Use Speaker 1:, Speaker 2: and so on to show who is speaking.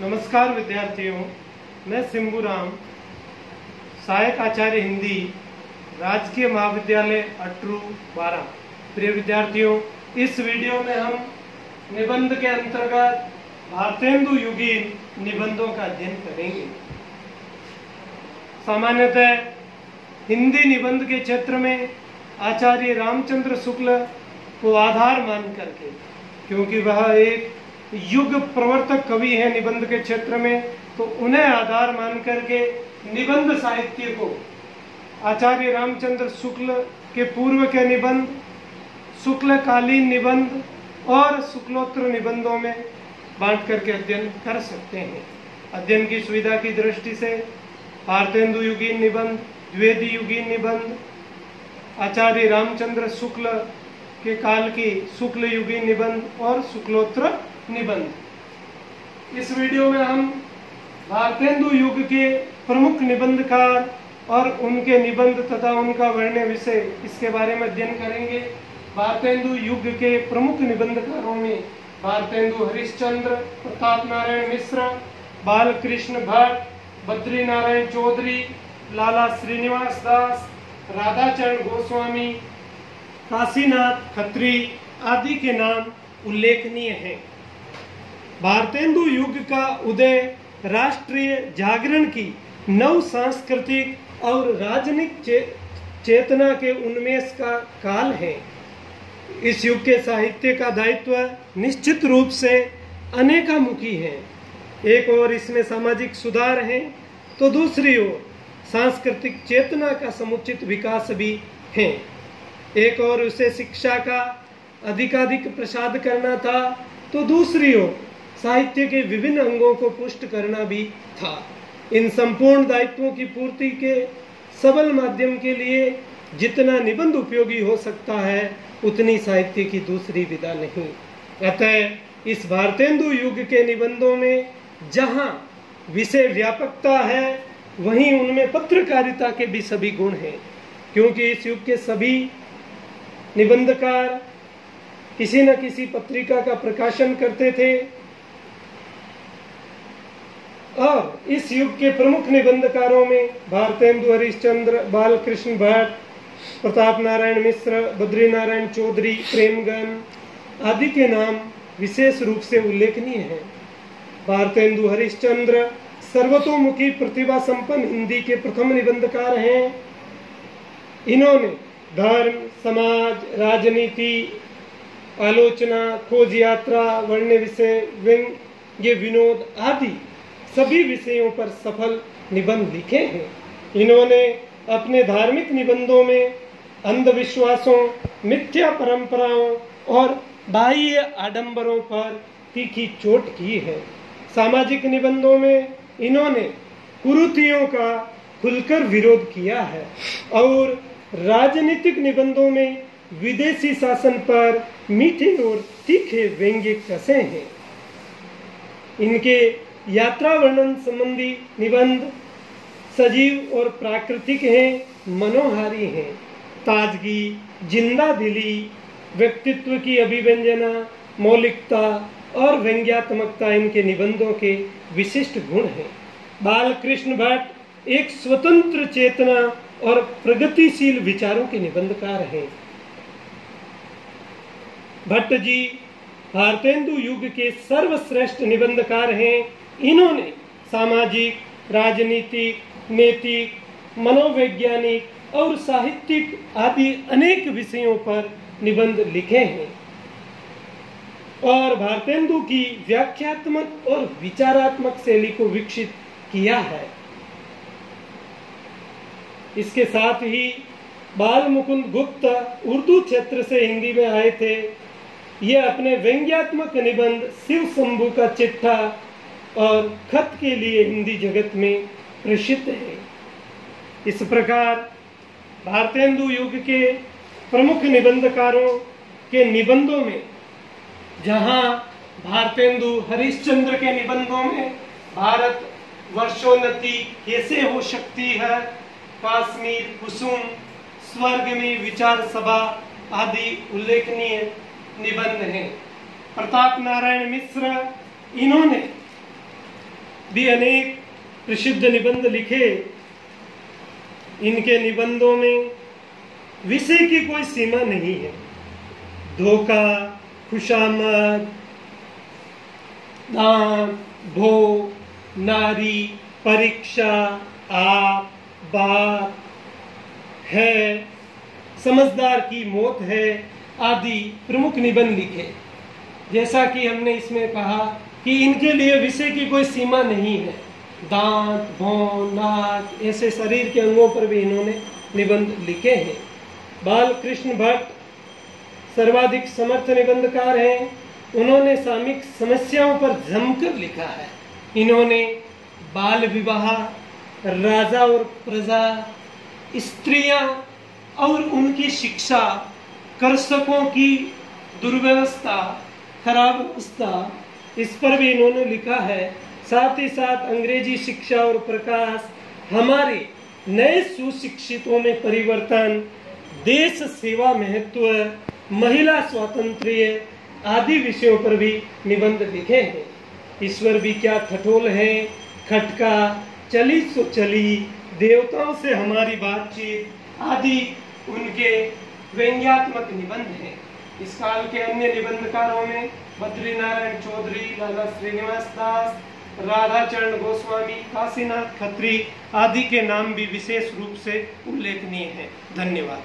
Speaker 1: नमस्कार विद्यार्थियों, मैं सिंबू राम, सहायक आचार्य हिंदी, राजकीय महाविद्यालय अटरू बारह प्रिय विद्यार्थियों, इस वीडियो में हम निबंध के अंतर्गत भारतेंदु युगीन निबंधों का अध्ययन करेंगे। सामान्यतः हिंदी निबंध के क्षेत्र में आचार्य रामचंद्र शुक्ल को आधार मान करके क्योंकि वह एक युग प्रवर्तक कवि है निबंध के क्षेत्र में तो उन्हें आधार मान करके निबंध साहित्य को आचार्य रामचंद्र शुक्ल के पूर्व के निबंध, शुक्लकालीन निबंध और शुक्लोत्तर निबंधों में बांट करके अध्ययन कर सकते हैं। अध्ययन की सुविधा की दृष्टि से भारतेंदु युगीन निबंध, द्वेदी युगीन निबंध, आचार्य रामचंद्र शुक्ल के काल की शुक्ल युगीन निबंध और शुक्लोत्तर निबंध। इस वीडियो में हम भारतेंदु युग के प्रमुख निबंधकार और उनके निबंध तथा उनका वर्ण्य विषय इसके बारे में अध्ययन करेंगे। भारतेंदु युग के प्रमुख निबंधकारों में भारतेंदु हरिश्चंद्र, प्रताप नारायण मिश्र, बालकृष्ण भट्ट बद्री नारायण चौधरी, लाला श्रीनिवास दास, राधाचरण गोस्वामी, काशीनाथ खत्री आदि के नाम उल्लेखनीय हैं। भारतेंदु युग का उदय राष्ट्रीय जागरण की नव सांस्कृतिक और राजनीतिक चे, चेतना के उन्मेष का काल है। इस युग के साहित्य का दायित्व निश्चित रूप से अनेकामुखी है। एक और इसमें सामाजिक सुधार है तो दूसरी ओर सांस्कृतिक चेतना का समुचित विकास भी है। एक और उसे शिक्षा का अधिकाधिक प्रसाद करना था तो दूसरी ओर साहित्य के विभिन्न अंगों को पुष्ट करना भी था। इन संपूर्ण दायित्वों की पूर्ति के सबल माध्यम के लिए जितना निबंध उपयोगी हो सकता है, उतनी साहित्य की दूसरी विधा नहीं। अतः इस भारतेंदु युग के निबंधों में जहाँ विषय व्यापकता है, वहीं उनमें पत्रकारिता के भी सभी गुण हैं। क्योंकि इस युग के सभी निबंधकार किसी न किसी पत्रिका का प्रकाशन करते थे और इस युग के प्रमुख निबंधकारों में भारतेंदु हरिश्चंद्र, बालकृष्ण भट्ट, प्रताप नारायण मिश्र बद्री नारायण चौधरी, प्रेमगन आदि के नाम विशेष रूप से उल्लेखनीय हैं। भारतेंदु हरिश्चंद्र सर्वतोमुखी प्रतिभा संपन्न हिंदी के प्रथम निबंधकार हैं। इन्होंने धर्म, समाज, राजनीति, आलोचना, खोज यात्रा, वर्ण विषय, व्यंग्य, विनोद आदि सभी विषयों पर सफल निबंध लिखे हैं। इन्होंने अपने धार्मिक निबंधों में अंधविश्वासों, मिथ्या परंपराओं और बाह्य आडंबरों पर तीखी चोट की है। सामाजिक निबंधों में इन्होंने कुरुतियों का खुलकर विरोध किया है और राजनीतिक निबंधों में विदेशी शासन पर मीठे और तीखे व्यंग्य कसे हैं। इनके यात्रा वर्णन संबंधी निबंध सजीव और प्राकृतिक हैं, मनोहारी हैं। ताजगी, ज़िंदा दिली, व्यक्तित्व की अभिव्यंजना, मौलिकता और व्यंग्यात्मकता इनके निबंधों के विशिष्ट गुण हैं। बाल कृष्ण भट्ट एक स्वतंत्र चेतना और प्रगतिशील विचारों के निबंधकार हैं। भट्ट जी, भारतेंदु युग के सर्वश्रेष्ठ निबंधकार हैं। इन्होंने सामाजिक, राजनीतिक, नैतिक, मनोवैज्ञानिक और साहित्यिक आदि अनेक विषयों पर निबंध लिखे हैं। और भारतेंदु की व्याख्यात्मक और विचारात्मक शैली को विकसित किया है। इसके साथ ही बाल मुकुंद गुप्त उर्दू क्षेत्र से हिंदी में आए थे। ये अपने व्यंग्यात्मक निबंध शिव शंभु का चिट्ठा और खत के लिए हिंदी जगत में प्रसिद्ध है। इस प्रकार भारतेंदु युग के प्रमुख निबंधकारों के निबंधों में, जहाँ भारतेंदु हरिश्चंद्र के निबंधों में भारत वर्षोन्नति कैसे हो सकती है, काश्मीर, कुसुम, स्वर्ग में विचार सभा आदि उल्लेखनीय निबंध हैं। प्रताप नारायण मिश्र, इन्होंने भी अनेक प्रसिद्ध निबंध लिखे। इनके निबंधों में विषय की कोई सीमा नहीं है। धोखा, खुशामद दान भो, नारी, परीक्षा, आप बात है, समझदार की मौत है, आदि प्रमुख निबंध लिखे। जैसा कि हमने इसमें कहा कि इनके लिए विषय की कोई सीमा नहीं है। दांत भौं नाक, ऐसे शरीर के अंगों पर भी इन्होंने निबंध लिखे हैं। बाल कृष्ण भट्ट सर्वाधिक समर्थ निबंधकार हैं। उन्होंने सामिक समस्याओं पर जमकर लिखा है। इन्होंने बाल विवाह, राजा और प्रजा, स्त्रियाँ और उनकी शिक्षा, कर्षकों की दुर्व्यवस्था, खराब अवस्था इस पर भी इन्होंने लिखा है, साथ ही साथ अंग्रेज़ी शिक्षा और प्रकाश, हमारे नए सुशिक्षितों में परिवर्तन, देश सेवा महत्व, महिला स्वातंत्र्य आदि विषयों पर भी निबंध लिखे हैं। ईश्वर भी क्या ठठोल है, खटका, चली सो चली, देवताओं से हमारी बातचीत आदि उनके व्यंग्यात्मक निबंध हैं। इस काल के अन्य निबंधकारों में बद्री नारायण चौधरी, लाला श्रीनिवास दास, राधाचरण गोस्वामी, काशीनाथ खत्री आदि के नाम भी विशेष रूप से उल्लेखनीय हैं। धन्यवाद।